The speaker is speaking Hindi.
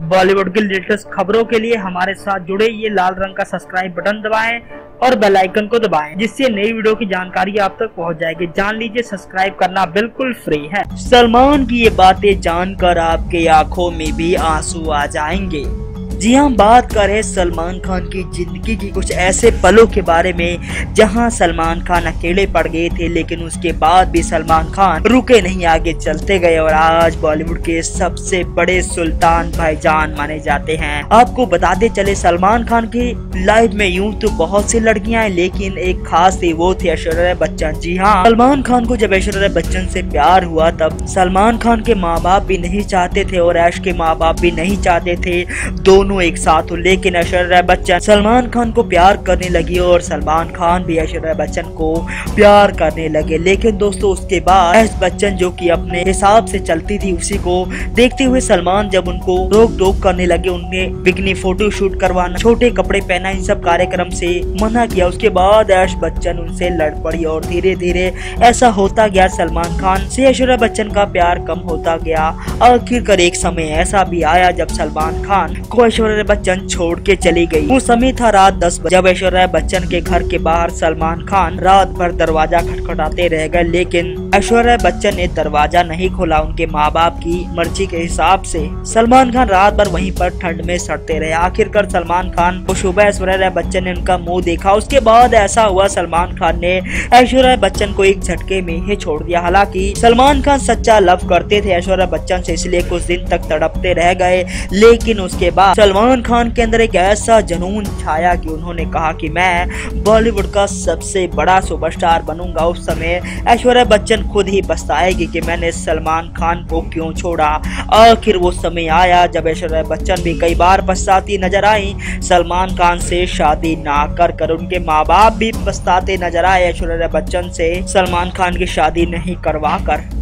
बॉलीवुड की लेटेस्ट खबरों के लिए हमारे साथ जुड़े। ये लाल रंग का सब्सक्राइब बटन दबाएँ और बेल आइकन को दबाएँ, जिससे नई वीडियो की जानकारी आप तक पहुँच जाएगी। जान लीजिए सब्सक्राइब करना बिल्कुल फ्री है। सलमान की ये बातें जानकर आपके आँखों में भी आँसू आ जाएँगे। जी हम बात कर रहे सलमान खान की ज़िंदगी की कुछ ऐसे पलों के बारे में, जहाँ सलमान खान अकेले पड़ गए थे, लेकिन उसके बाद भी सलमान खान रुके नहीं, आगे चलते गए और आज बॉलीवुड के सबसे बड़े सुल्तान भाईजान माने जाते हैं। आपको बताते चले, सलमान खान की लाइफ में यूँ तो बहुत सी लड़कियाँ हैं, लेकिन एक खास थी वो थी ऐश्वर्या बच्चन। जी हाँ सलमान खान को जब ऐश्वर्या बच्चन से प्यार हुआ, तब सलमान खान के माँ बाप भी नहीं चाहते थे और ऐश के माँ बाप भी नहीं चाहते थे। दोनों दोनों एक साथ हो, लेकिन ऐश्वर्या बच्चन सलमान खान को प्यार करने लगी और सलमान खान भी ऐश्वर्या बच्चन को प्यार करने लगे। लेकिन दोस्तों, उसके बाद ऐश बच्चन जो कि अपने हिसाब से चलती थी, उसी को देखते हुए सलमान जब उनको रोक टोक करने लगे, उनने बिकनी फ़ोटो शूट करवाना, छोटे कपड़े पहना, इन सब कार्यक्रम से मना किया। उसके बाद ऐश बच्चन उनसे लड़ पड़ी और धीरे धीरे ऐसा होता गया, सलमान खान से ऐश्वर्या बच्चन का प्यार कम होता गया। आखिरकार एक समय ऐसा भी आया जब सलमान खान को ऐश्वर्या बच्चन छोड़ के चली गई। वो समय था रात दस बजे। जब ऐश्वर्या बच्चन के घर के बाहर सलमान खान रात भर दरवाज़ा खटखटाते रह गए, लेकिन ऐश्वर्या बच्चन ने दरवाज़ा नहीं खोला। उनके माँ बाप की मर्ज़ी के हिसाब से सलमान खान रात भर वहीं पर ठंड में सड़ते रहे। आखिरकार सलमान खान को सुबह ऐश्वर्या बच्चन ने उनका मुँह देखा। उसके बाद ऐसा हुआ, सलमान खान ने ऐश्वर्या बच्चन को एक झटके में ही छोड़ दिया। हालाँकि सलमान खान सच्चा लव करते थे, ऐश्वर्या बच्चन से इसलिए कुछ दिन तक तड़पते रह गए। लेकिन उसके बाद सलमान खान के अंदर एक ऐसा जनून छाया कि उन्होंने कहा कि मैं बॉलीवुड का सबसे बड़ा सुपरस्टार बनूँगा। उस समय ऐश्वर्या बच्चन खुद ही पछताएगी कि मैंने सलमान खान को क्यों छोड़ा। आखिर वो समय आया जब ऐश्वर्या बच्चन भी कई बार पछताती नज़र आई। सलमान खान से शादी ना कर कर उनके माँ बाप भी पछताते नज़र आए ऐश्वर्या बच्चन से। सलमान खान की शादी नहीं करवा कर।